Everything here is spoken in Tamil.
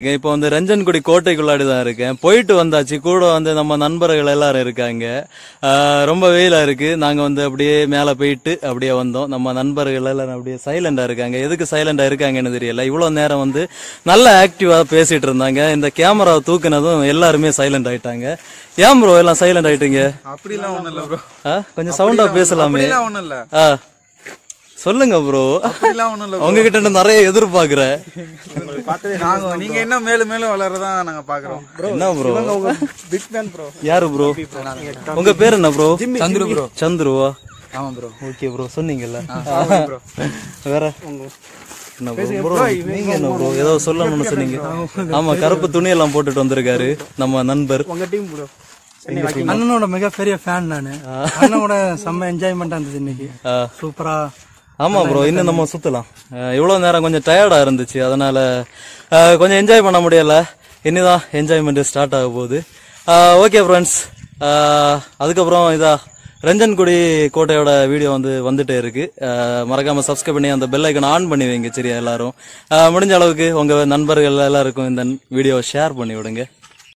இப்போ வந்து ரஞ்சன்குடி கோட்டைக்குள்ளாடி தான் இருக்கேன். போயிட்டு வந்தாச்சு. கூட வந்து நம்ம நண்பர்கள் எல்லாரும் இருக்காங்க. ரொம்ப வெயிலா இருக்கு. நாங்க வந்து அப்படியே மேல போயிட்டு அப்படியே வந்தோம். நம்ம நண்பர்கள் எல்லாரும் அப்படியே சைலண்டா இருக்காங்க. எதுக்கு சைலண்டா இருக்காங்கன்னு தெரியல. இவ்வளவு நேரம் வந்து நல்ல ஆக்டிவா பேசிட்டு இருந்தாங்க. இந்த கேமராவை தூக்குனதும் எல்லாருமே சைலண்ட் ஆயிட்டாங்க. ஏன் ப்ரோ எல்லாம் சைலண்ட் ஆயிட்டீங்க? அப்படிலாம் ஒண்ணும் இல்ல ப்ரோ கொஞ்சம் சவுண்டா பேசலாமே. ஒண்ணும் இல்ல. ஆ. சொல்லுங்க ப்ரோ அப்படிலாம் ஒண்ணும் இல்ல உங்ககிட்ட இருந்து நிறைய எதிர்பார்க்கிறேன் நாங்க நீங்க என்ன மேலும் மேலும் வளரதான் நாங்க பாக்குறோம் என்ன ப்ரோ பிக் ஃபேன் ப்ரோ யாரு ப்ரோ உங்க பேர் என்ன ப்ரோ சந்துரு ப்ரோ சந்துருவா? ஆமா ப்ரோ ஓகே ப்ரோ சொன்னீங்கல்ல. வேற? நீங்க என்ன ப்ரோ ஏதோ சொல்லணும்னு சொன்னீங்க. ஆமா கருப்பு துணி எல்லாம் போட்டுட்டு வந்திருக்காரு நம்ம நண்பர். உங்க டீம் ப்ரோ அண்ணனோட மிகப்பெரிய ஃபேன் நானு. அண்ணனோட செம்ம என்ஜாய்மெண்டா இருந்தது இன்னைக்கு. சூப்பரா ஆமா ப்ரோ இன்னும் நம்ம சுத்தலாம். இவ்வளவு நேரம் கொஞ்சம் டயர்டா இருந்துச்சு. அதனால கொஞ்சம் என்ஜாய் பண்ண முடியல. இனிதான் என்ஜாய்மெண்ட் ஸ்டார்ட் ஆக போகுது. ஓகே ஃப்ரெண்ட்ஸ் அதுக்கப்புறம் இதா ரஞ்சன்குடி கோட்டையோட வீடியோ வந்து வந்துட்டே இருக்கு. மறக்காம சப்ஸ்கிரைப் பண்ணி அந்த பெல் ஐக்கன் ஆன் பண்ணி வைங்க சரியா எல்லாரும். முடிஞ்ச அளவுக்கு உங்க நண்பர்கள் எல்லாருக்கும் இந்த வீடியோ ஷேர் பண்ணி விடுங்க.